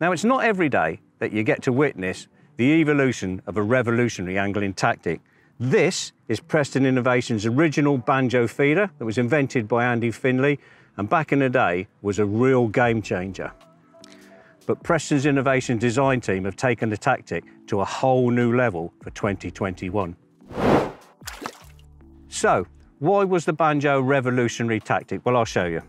Now, it's not every day that you get to witness the evolution of a revolutionary angling tactic. This is Preston Innovations' original banjo feeder that was invented by Andy Finley and back in the day was a real game changer. But Preston's innovation design team have taken the tactic to a whole new level for 2021. So, why was the banjo revolutionary tactic? Well, I'll show you.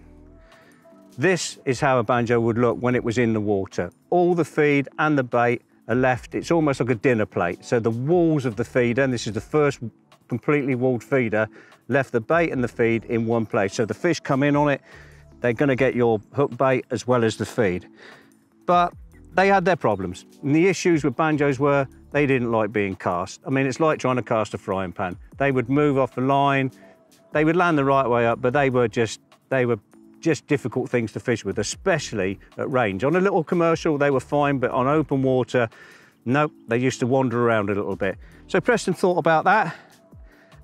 This is how a banjo would look when it was in the water. All the feed and the bait are left, it's almost like a dinner plate. So the walls of the feeder, and this is the first completely walled feeder, left the bait and the feed in one place. So the fish come in on it, they're gonna get your hook bait as well as the feed. But they had their problems. And the issues with banjos were they didn't like being cast. I mean, it's like trying to cast a frying pan. They would move off the line, they would land the right way up, but they were just, they were just difficult things to fish with, especially at range. On a little commercial, they were fine, but on open water, nope, they used to wander around a little bit. So Preston thought about that,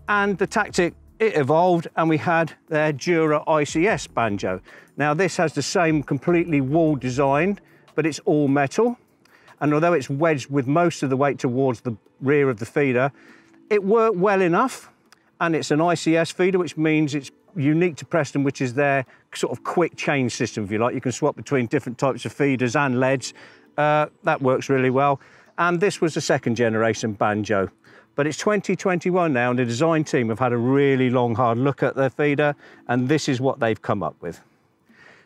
and the tactic, it evolved, and we had their Dura ICS banjo. Now, this has the same completely wall design, but it's all metal. And although it's wedged with most of the weight towards the rear of the feeder, it worked well enough. And it's an ICS feeder, which means it's unique to Preston, which is their sort of quick change system, if you like. You can swap between different types of feeders and leads. Uh, that works really well. And this was a second generation banjo. But it's 2021 now, and the design team have had a really long, hard look at their feeder, and this is what they've come up with.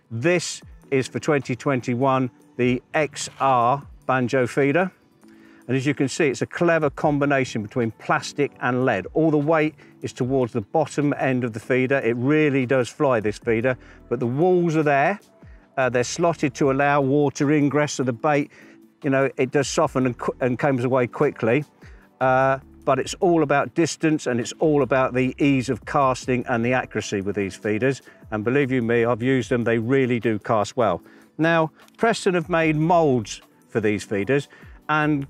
This is for 2021 the XR banjo feeder. And as you can see, it's a clever combination between plastic and lead. All the weight is towards the bottom end of the feeder. It really does fly, this feeder, but the walls are there. Uh, they're slotted to allow water ingress, so the bait, you know, it does soften and, and comes away quickly. Uh, but it's all about distance and it's all about the ease of casting and the accuracy with these feeders. And believe you me, I've used them, they really do cast well. Now, Preston have made molds for these feeders and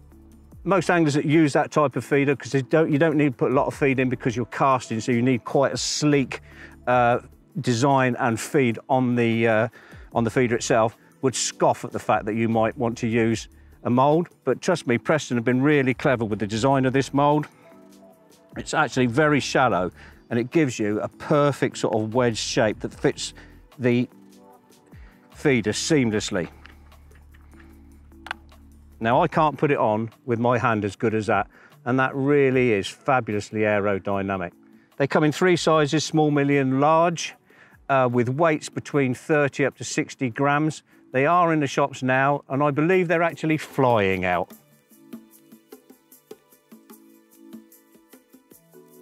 most anglers that use that type of feeder, because you don't need to put a lot of feed in because you're casting, so you need quite a sleek uh, design and feed on the, uh, on the feeder itself, would scoff at the fact that you might want to use a mould. But trust me, Preston have been really clever with the design of this mould. It's actually very shallow and it gives you a perfect sort of wedge shape that fits the feeder seamlessly. Now I can't put it on with my hand as good as that, and that really is fabulously aerodynamic. They come in three sizes, small, medium, large, uh, with weights between 30 up to 60 grams. They are in the shops now, and I believe they're actually flying out.